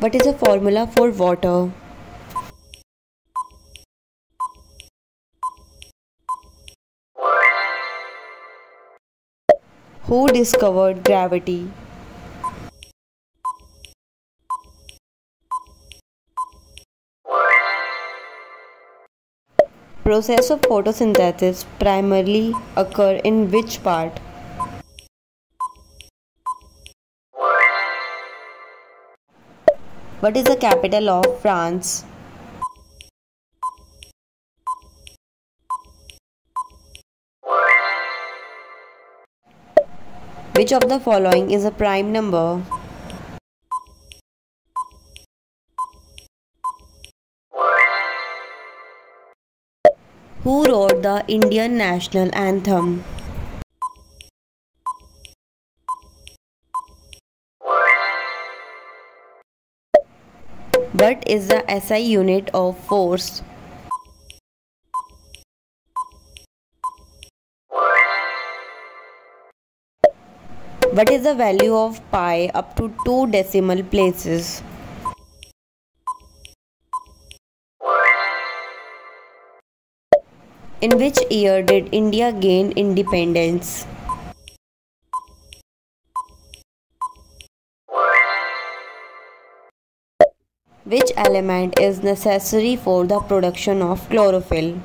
What is the formula for water? Who discovered gravity? Process of photosynthesis primarily occur in which part? What is the capital of France? Which of the following is a prime number? Who wrote the Indian national anthem? What is the SI unit of force? What is the value of pi up to 2 decimal places? In which year did India gain independence? Which element is necessary for the production of chlorophyll?